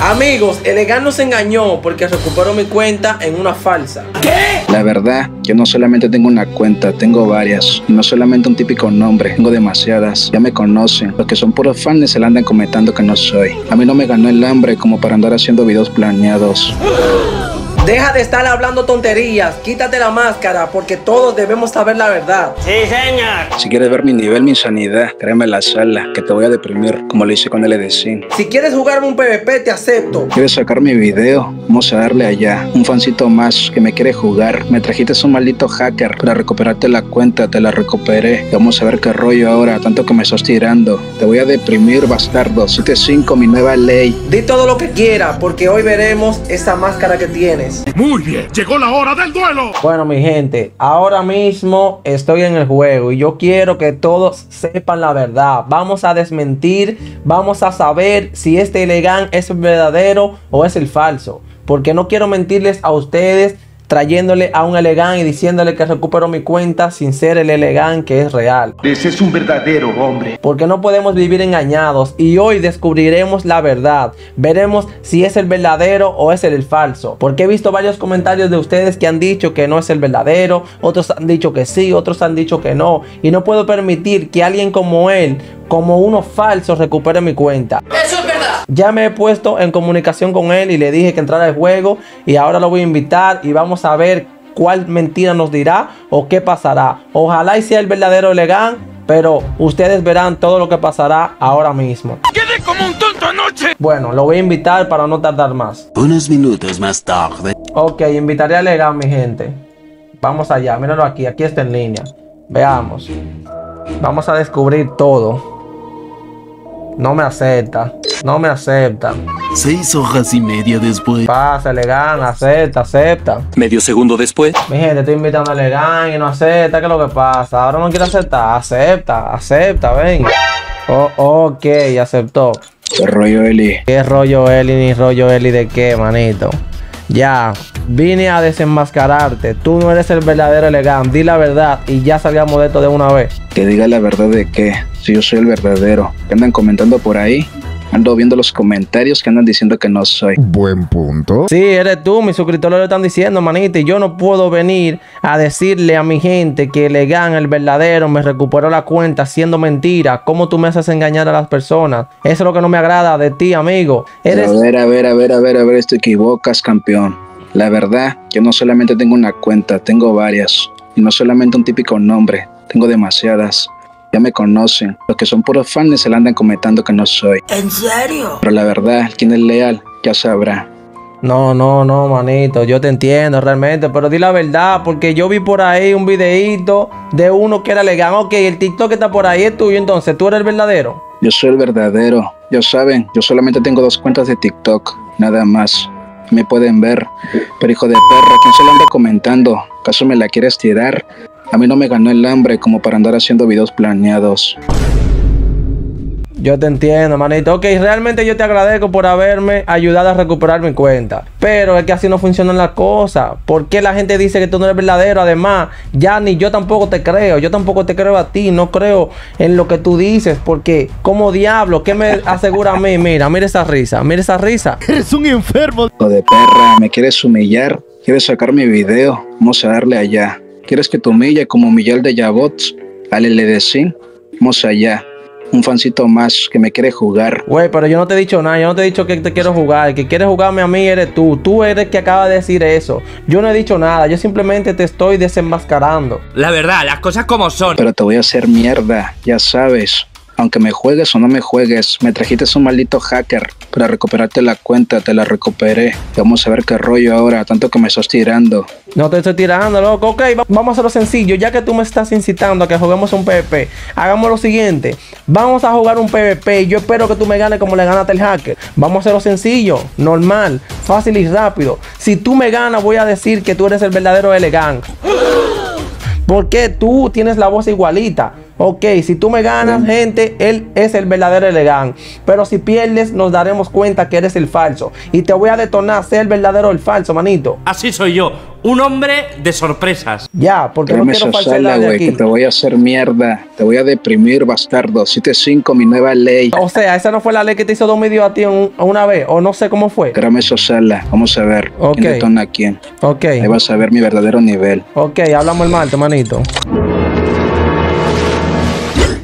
Amigos, Elegan nos engañó porque recuperó mi cuenta en una falsa. ¿Qué? La verdad, yo no solamente tengo una cuenta, tengo varias. Y no solamente un típico nombre, tengo demasiadas. Ya me conocen. Los que son puros fans se la andan comentando que no soy. A mí no me ganó el hambre como para andar haciendo videos planeados. Deja de estar hablando tonterías, quítate la máscara porque todos debemos saber la verdad. Sí, señor. Si quieres ver mi nivel, mi sanidad, créeme la sala, que te voy a deprimir como lo hice con el Edecin. Si quieres jugarme un PvP, te acepto. ¿Quieres sacar mi video? Vamos a darle allá. Un fancito más que me quiere jugar. Me trajiste un maldito hacker para recuperarte la cuenta, te la recuperé. Vamos a ver qué rollo ahora, tanto que me estás tirando. Te voy a deprimir, bastardo. 7-5, mi nueva ley. Di todo lo que quiera, porque hoy veremos esa máscara que tienes. Muy bien, llegó la hora del duelo. Bueno, mi gente, ahora mismo estoy en el juego y yo quiero que todos sepan la verdad. Vamos a desmentir, vamos a saber si este Elegant es verdadero o es el falso. Porque no quiero mentirles a ustedes trayéndole a un elegante y diciéndole que recupero mi cuenta sin ser el elegante que es real. Ese es un verdadero hombre. Porque no podemos vivir engañados y hoy descubriremos la verdad. Veremos si es el verdadero o es el falso. Porque he visto varios comentarios de ustedes que han dicho que no es el verdadero, otros han dicho que sí, otros han dicho que no. Y no puedo permitir que alguien como él, como uno falso, recupere mi cuenta. Eso. Ya me he puesto en comunicación con él y le dije que entrara al juego y ahora lo voy a invitar y vamos a ver cuál mentira nos dirá o qué pasará. Ojalá y sea el verdadero Elegant, pero ustedes verán todo lo que pasará ahora mismo. Quedé como un tonto anoche. Bueno, lo voy a invitar para no tardar más. Unos minutos más tarde. Ok, invitaré a Elegant, mi gente. Vamos allá, míralo aquí, aquí está en línea. Veamos. Vamos a descubrir todo. No me acepta. No me acepta. Seis hojas y media después. Pasa, Elegant, acepta, acepta. Medio segundo después. Mi gente, estoy invitando a Elegant y no acepta. ¿Qué es lo que pasa? Ahora no quiere aceptar. Acepta, acepta, ven. Oh, ok, aceptó. ¿Qué rollo, Eli? ¿Qué rollo Eli ni rollo Eli de qué, manito? Ya, vine a desenmascararte. Tú no eres el verdadero Elegant. Di la verdad y ya salgamos de esto de una vez. Que diga la verdad de qué. Si yo soy el verdadero. ¿Qué andan comentando por ahí? Ando viendo los comentarios que andan diciendo que no soy. Buen punto. Sí, eres tú, mis suscriptores lo están diciendo, manito. Y yo no puedo venir a decirle a mi gente que Elegant, el verdadero, me recuperó la cuenta siendo mentira. ¿Cómo tú me haces engañar a las personas? Eso es lo que no me agrada de ti, amigo. Eres... A ver, a ver, a ver, a ver, a ver, te equivocas, campeón. La verdad, yo no solamente tengo una cuenta, tengo varias. Y no solamente un típico nombre, tengo demasiadas. Ya me conocen. Los que son puros fans se la andan comentando que no soy. ¿En serio? Pero la verdad, quien es leal, ya sabrá. No, no, no, manito, yo te entiendo realmente, pero di la verdad, porque yo vi por ahí un videíto de uno que era legal. Ok, el TikTok que está por ahí es tuyo, entonces tú eres el verdadero. Yo soy el verdadero. Ya saben, yo solamente tengo dos cuentas de TikTok, nada más. Me pueden ver. Pero hijo de perra, ¿quién se lo anda comentando? ¿Acaso me la quieres tirar? A mí no me ganó el hambre como para andar haciendo videos planeados. Yo te entiendo, manito. Ok, realmente yo te agradezco por haberme ayudado a recuperar mi cuenta. Pero es que así no funcionan las cosas. ¿Por qué la gente dice que tú no eres verdadero? Además, ya ni yo tampoco te creo. Yo tampoco te creo a ti. No creo en lo que tú dices. Porque, como diablo, ¿qué me asegura a mí? Mira, mira esa risa. Mira esa risa. Eres un enfermo. Hijo de perra, ¿me quieres humillar? ¿Quieres sacar mi video? Vamos a darle allá. ¿Quieres que te humille como humillar de Jabots? Al LDC. Vamos allá. Un fancito más que me quiere jugar. Güey, pero yo no te he dicho nada. Yo no te he dicho que te quiero jugar. El que quiere jugarme a mí eres tú. Tú eres el que acaba de decir eso. Yo no he dicho nada. Yo simplemente te estoy desenmascarando. La verdad, las cosas como son. Pero te voy a hacer mierda, ya sabes. Aunque me juegues o no me juegues, me trajiste un maldito hacker para recuperarte la cuenta, te la recuperé. Vamos a ver qué rollo ahora, tanto que me estás tirando. No te estoy tirando, loco. Ok, va- vamos a hacerlo sencillo. Ya que tú me estás incitando a que juguemos un PvP, hagamos lo siguiente. Vamos a jugar un PvP. y Yo espero que tú me ganes como le ganaste el hacker. Vamos a hacerlo sencillo, normal, fácil y rápido. Si tú me ganas, voy a decir que tú eres el verdadero elegante. Porque tú tienes la voz igualita. Ok, si tú me ganas, gente, él es el verdadero elegán. Pero si pierdes, nos daremos cuenta que eres el falso. Y te voy a detonar, ser el verdadero o el falso, manito. Así soy yo, un hombre de sorpresas. Ya, porque no quiero falsedad de que te voy a hacer mierda. Te voy a deprimir, bastardo. 7-5, mi nueva ley. O sea, esa no fue la ley que te hizo dos medios a ti un- una vez, o no sé cómo fue. Tráeme esa sala. Vamos a ver Ok. quién detona a quién. Ok, Ahí vas a ver mi verdadero nivel. ok, hablamos el martes, manito.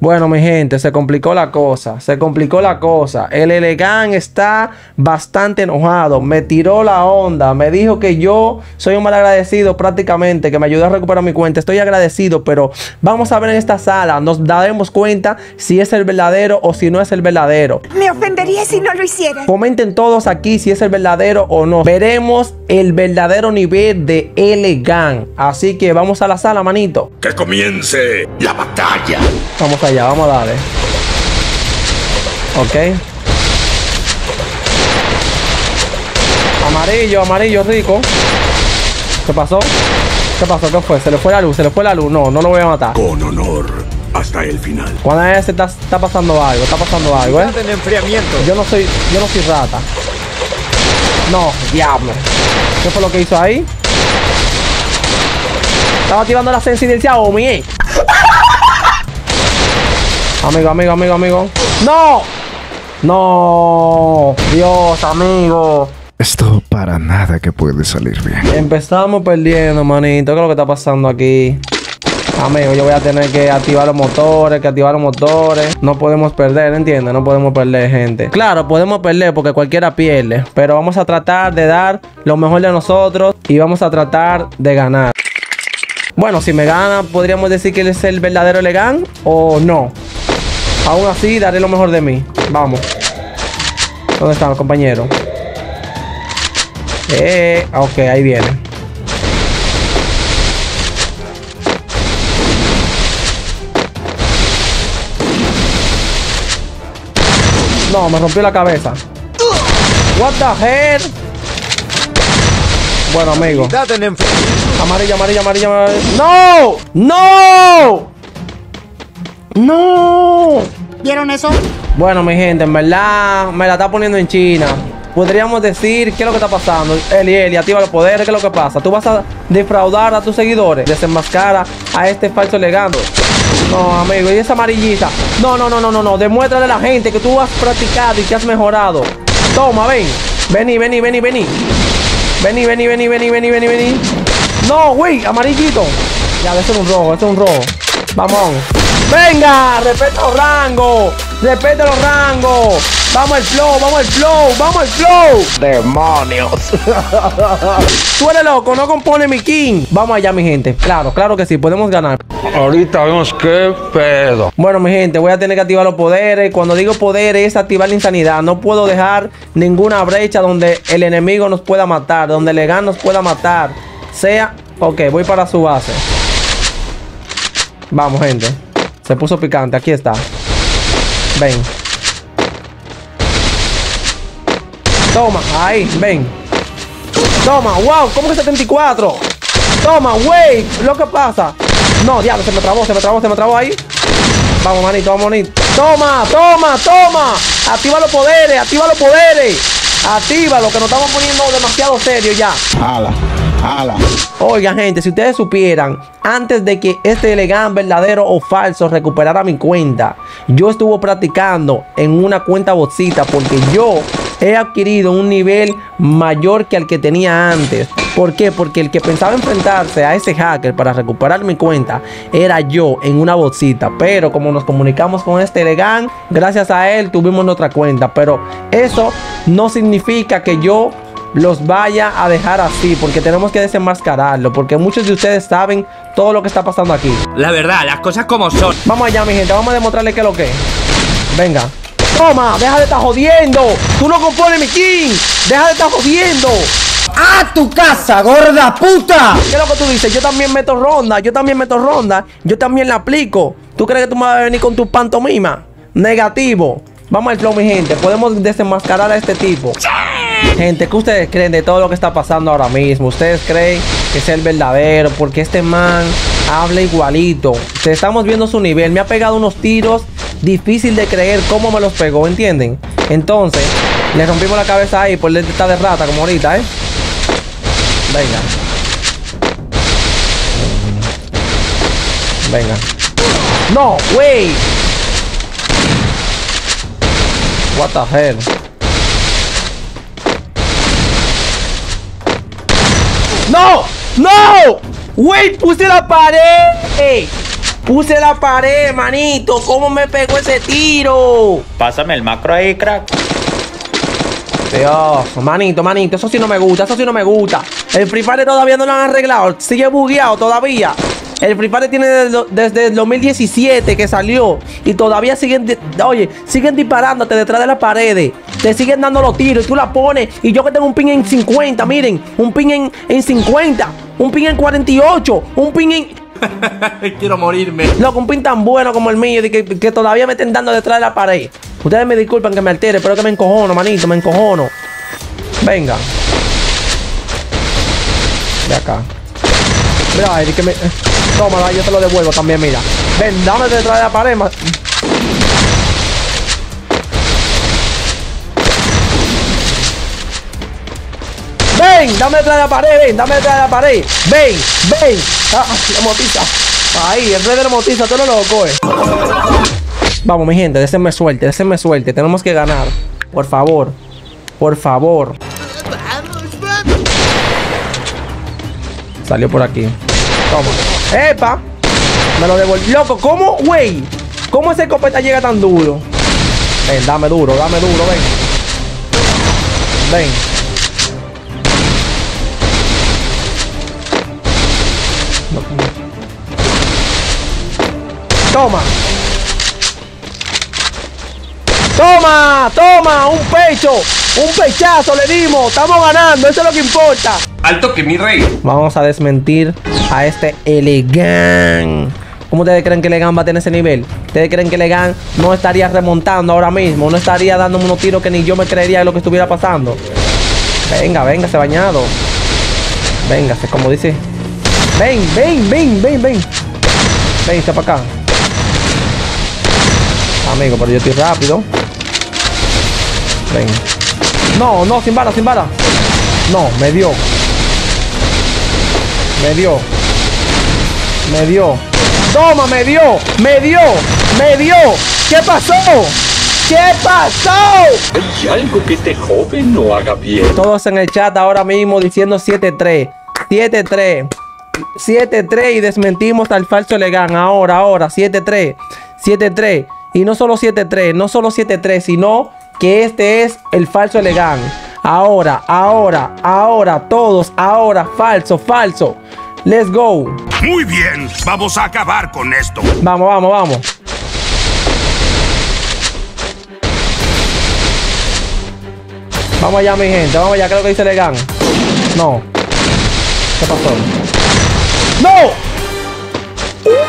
Bueno, mi gente, se complicó la cosa. Se complicó la cosa. El elegán está bastante enojado. Me tiró la onda. Me dijo que yo soy un mal agradecido prácticamente. Que me ayudó a recuperar mi cuenta. Estoy agradecido, pero vamos a ver en esta sala. Nos daremos cuenta si es el verdadero o si no es el verdadero. Me ofendería si no lo hiciera. Comenten todos aquí si es el verdadero o no. Veremos el verdadero nivel de Elegan. Así que vamos a la sala, manito. Que comience la batalla. Vamos allá, vamos a darle. Ok. Amarillo, amarillo, rico. ¿Qué pasó? ¿Qué pasó? ¿Qué fue? Se le fue la luz, se le fue la luz. No, no lo voy a matar. Con honor hasta el final. Cuando a ese está, está pasando algo, está pasando algo, ¿eh? Yo no soy, yo no soy rata. No, diablo. ¿Qué fue lo que hizo ahí? Estaba activando la sensibilidad o mi. Amigo, amigo, amigo, amigo. ¡No! ¡No! Dios, amigo. Esto para nada que puede salir bien. Empezamos perdiendo, manito. ¿Qué es lo que está pasando aquí? Amigo, yo voy a tener que activar los motores, que activar los motores. No podemos perder, ¿entiendes? No podemos perder, gente. Claro, podemos perder porque cualquiera pierde. Pero vamos a tratar de dar lo mejor de nosotros y vamos a tratar de ganar. Bueno, si me gana, podríamos decir que él es el verdadero elegán o no. Aún así, daré lo mejor de mí. Vamos. ¿Dónde están los compañeros? Eh, ok, ahí viene. No, me rompió la cabeza. What the hell? Bueno, amigo. Amarilla, amarilla, amarilla, amarilla. ¡No! ¡No! ¡No! ¿Vieron eso? Bueno, mi gente, en verdad me la está poniendo en China. Podríamos decir qué es lo que está pasando. Eli, Eli, activa los poderes, qué es lo que pasa. Tú vas a defraudar a tus seguidores, desenmascara a este falso legado. No, amigo, y esa amarillita. No, no, no, no, no, no. Demuéstrale a la gente que tú has practicado y que has mejorado. Toma, ven. Vení, vení, vení, vení. Vení, vení, vení, vení, vení, vení, vení. No, güey, amarillito. Ya, ese es un rojo, ese es un rojo. Vamos. Venga, respeta los rangos. Respeta los rangos. Vamos al flow, vamos al flow, vamos al flow. Demonios. Tú eres loco, no compone mi king. Vamos allá, mi gente. Claro, claro que sí, podemos ganar. Ahorita vemos qué pedo. Bueno, mi gente, voy a tener que activar los poderes. Cuando digo poderes es activar la insanidad. No puedo dejar ninguna brecha donde el enemigo nos pueda matar, donde el Legan nos pueda matar. Sea, ok, voy para su base. Vamos, gente. Se puso picante, aquí está. Ven. Toma, ahí, ven. Toma, wow, ¿cómo que 74? Toma, wey, lo que pasa. No, diablo, se me trabó, se me trabó, se me trabó ahí. Vamos, manito, vamos, manito. Toma, toma, toma. Activa los poderes, activa los poderes. Activa lo que nos estamos poniendo demasiado serio ya. Ala. Oigan, gente, si ustedes supieran, antes de que este elegán verdadero o falso recuperara mi cuenta, yo estuve practicando en una cuenta botsita porque yo he adquirido un nivel mayor que el que tenía antes. ¿Por qué? Porque el que pensaba enfrentarse a ese hacker para recuperar mi cuenta era yo en una botsita. Pero como nos comunicamos con este elegán, gracias a él tuvimos nuestra cuenta. Pero eso no significa que yo los vaya a dejar así, porque tenemos que desenmascararlo, porque muchos de ustedes saben todo lo que está pasando aquí. La verdad, las cosas como son. Vamos allá, mi gente, vamos a demostrarle qué es lo que es. Venga. Toma, deja de estar jodiendo. Tú no compones mi king. Deja de estar jodiendo. ¡A tu casa, gorda puta! ¿Qué es lo que tú dices? Yo también meto ronda, yo también meto ronda, yo también la aplico. ¿Tú crees que tú me vas a venir con tu pantomima? Negativo. Vamos al flow, mi gente. Podemos desenmascarar a este tipo. Gente, ¿qué ustedes creen de todo lo que está pasando ahora mismo? ¿Ustedes creen que es el verdadero? Porque este man Habla igualito. Te estamos viendo su nivel. Me ha pegado unos tiros. Difícil de creer cómo me los pegó, ¿entienden? Entonces, le rompimos la cabeza ahí por esta de rata, como ahorita, ¿eh? Venga. Venga. No, wait. What the hell? ¡No! ¡No! ¡Wait! ¡Puse la pared! ¡Puse la pared, manito! ¿Cómo me pegó ese tiro? Pásame el macro ahí, crack. Dios, manito, manito, eso sí no me gusta, eso sí no me gusta. El Free Fire todavía no lo han arreglado, sigue bugueado todavía. El Free Fire tiene desde, desde el 2017 que salió y todavía siguen, oye, siguen disparándote detrás de las paredes. Te siguen dando los tiros y tú la pones. Y yo que tengo un ping en 50, miren, un ping en, en 50, un ping en 48, un ping en... Quiero morirme. Loco, un pin tan bueno como el mío y que, que todavía me estén dando detrás de la pared. Ustedes me disculpan que me altere, pero es que me encojono, manito, me encojono. Venga. De acá. Mira, que me. Tómala, yo te lo devuelvo también, mira. Ven, dame detrás de la pared, ma- Ven, dame detrás de la pared, ven, dame detrás de la pared. Ven, ven. Ah, la motiza. Ahí, el rey de la motiza, tú lo loco, eh. Vamos, mi gente, déjenme suerte, déjenme suerte. Tenemos que ganar. Por favor. Por favor. Salió por aquí. Toma. ¡Epa! Me lo devolvió. Loco, ¿cómo, güey? ¿Cómo ese copeta llega tan duro? Ven, dame duro, dame duro, ven. Ven. Toma. Toma, toma, un pecho, un pechazo le dimos. Estamos ganando, eso es lo que importa. Que mi rey. Vamos a desmentir a este Elegan. ¿Cómo ustedes creen que Elegan va a tener ese nivel? ¿Ustedes creen que Elegan no estaría remontando ahora mismo? ¿No estaría dándome unos tiros que ni yo me creería de lo que estuviera pasando? Venga, véngase bañado. Véngase, como dice. Ven, ven, ven, ven, ven. Véngase para acá. Amigo, pero yo estoy rápido. Ven. No, no, sin bala, sin bala. No, me dio. Me dio. Me dio. Toma, me dio. Me dio. Me dio. ¿Qué pasó? ¿Qué pasó? Hay algo que este joven no haga bien. Todos en el chat ahora mismo diciendo 7-3. 7-3. 7-3 y desmentimos al falso Legan. Ahora, ahora, 7-3. 7-3. Y no solo 7-3, no solo 7-3, sino que este es el falso Legan. Ahora, ahora, ahora, todos, ahora, falso, falso. Let's go. Muy bien, vamos a acabar con esto. Vamos, vamos, vamos. Vamos allá, mi gente. Vamos allá. ¿Qué es lo que dice Legan? No. ¿Qué pasó? ¡No! Uh,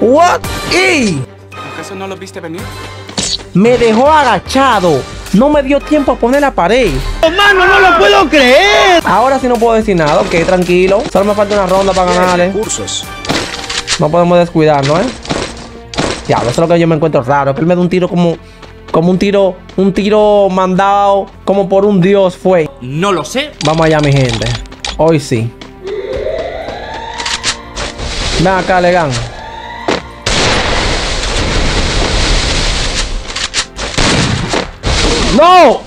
uh. What? ¡Ey! ¿Acaso no lo viste venir? Me dejó agachado. No me dio tiempo a poner la pared. ¡Hermano, no lo puedo creer! Ahora sí no puedo decir nada. Ok, tranquilo. Solo me falta una ronda para ganarle. Cursos. No podemos descuidarnos, ¿eh? Diablo, eso es lo que yo me encuentro raro. Que él me da un tiro como. Como un tiro. Un tiro mandado. Como por un dios fue. No lo sé. Vamos allá, mi gente. Hoy sí. Ven acá, Legan. ¡No!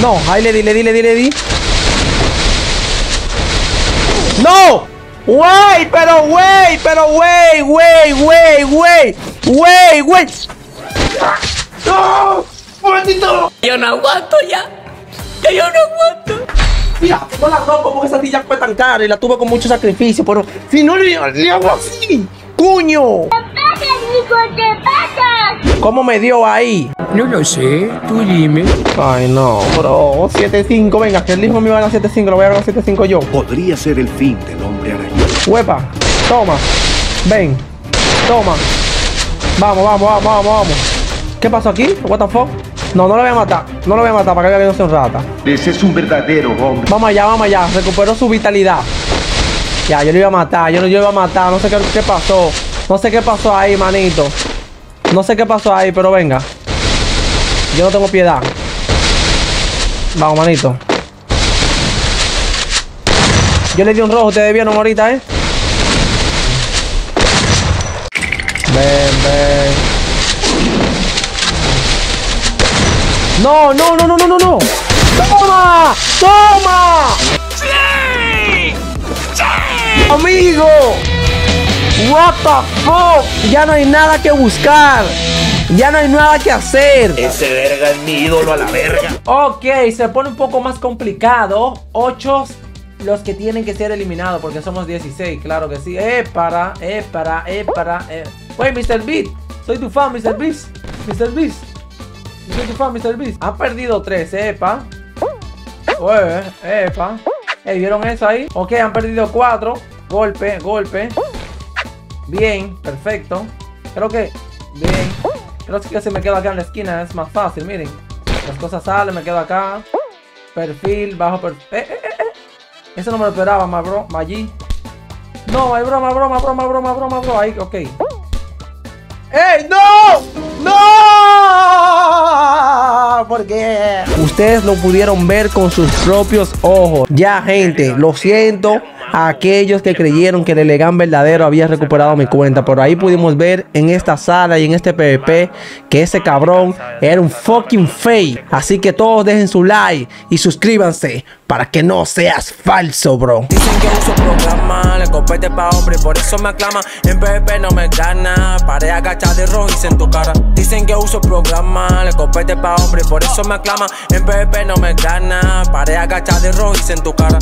No, ahí le di, le di, le di, le di. ¡No! ¡Wey! Pero, wey, pero, wey, wey, wey, wey, wey, wey. ¡No! ¡Maldito! Yo no aguanto ya. Ya yo no aguanto. Mira, no la rompo porque esa silla fue tan cara y la tuve con mucho sacrificio, pero si no le, le hago así, ¡cuño! ¿Cómo me dio ahí? No lo sé, tú dime. Ay, no, bro, 7-5, venga, que el hijo mío gana 7-5, lo voy a ganar 7-5 yo. Podría ser el fin del hombre araña. Huepa, toma, ven, toma. Vamos, vamos, vamos, vamos, vamos. ¿Qué pasó aquí? What the fuck? No, no lo voy a matar, no lo voy a matar para que vea que no sea un rata. Ese es un verdadero hombre. Vamos allá, vamos allá. Recuperó su vitalidad. Ya, yo lo iba a matar, yo no yo lo iba a matar, no sé qué, qué pasó. No sé qué pasó ahí, manito. No sé qué pasó ahí, pero venga. Yo no tengo piedad. Vamos, manito. Yo le di un rojo, ustedes vieron ahorita, ¿eh? Ven, ven. No, no, no, no, no, no, no. ¡Toma! ¡Toma! What the fuck? Ya no hay nada que buscar. Ya no hay nada que hacer. Ese verga es mi ídolo a la verga. Ok, se pone un poco más complicado. 8 los que tienen que ser eliminados porque somos 16, claro que sí. Eh, para, eh, para, eh, para. Eh. Wey, Mr. Beat. Soy tu fan, Mr. Beast. Mr. Beast. Soy tu fan, Mr. Beast. Han perdido 3, epa. Wey, epa. Eh, ¿vieron eso ahí? Ok, han perdido 4. Golpe, golpe. Bien, perfecto. Creo que. Bien. Creo que se me quedo acá en la esquina. Es más fácil, miren. Las cosas salen, me quedo acá. Perfil, bajo perfil. Eh, eh, eh, eh. No me lo esperaba, my bro, allí. No, my bro, my bro, my bro, my bro, my bro, my bro. Ahí, ok. ¡Ey, no! ¡No! ¿Por qué? Ustedes lo pudieron ver con sus propios ojos. Ya, gente, lo siento a aquellos que creyeron que el elegán verdadero había recuperado mi cuenta. Por ahí pudimos ver en esta sala y en este PvP que ese cabrón era un fucking fake. Así que todos dejen su like y suscríbanse para que no seas falso, bro. Dicen que uso programa, le compete pa' hombre, por eso me aclama. En PvP no me gana, paré agachada de rojo y en tu cara. Dicen que uso programa, le compete pa' hombre, por eso me aclama. En PvP no me gana, paré agachada de rojo y en tu cara.